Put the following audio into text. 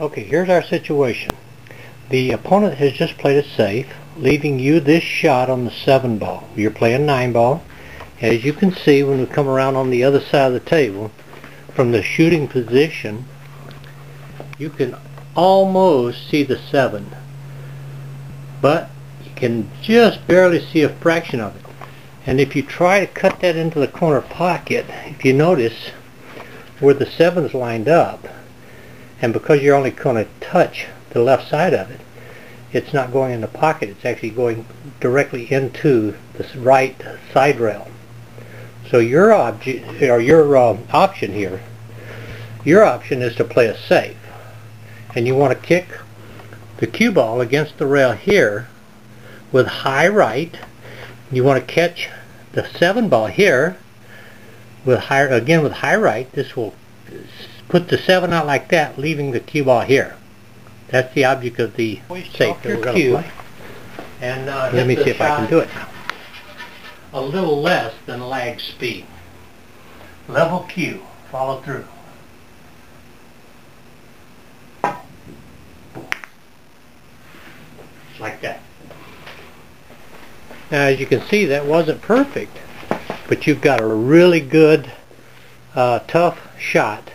Okay, here's our situation. The opponent has just played a safe, leaving you this shot on the 7 ball. You're playing 9 ball. As you can see, when we come around on the other side of the table, from the shooting position, you can almost see the 7. But you can just barely see a fraction of it. And if you try to cut that into the corner pocket, if you notice where the 7's lined up, and because you're only going to touch the left side of it, it's not going in the pocket, it's actually going directly into the right side rail. So your object or your uh, option here, your option is to play a safe. And you want to kick the cue ball against the rail here with high right. You want to catch the 7 ball here with high, again with high right. This will put the 7 out like that, leaving the cue ball here. That's the object of the safe that we're going to play. And uh, let me see if I can do it. A little less than lag speed. Level cue. Follow through. Like that. Now as you can see that wasn't perfect, but you've got a really good, uh, tough shot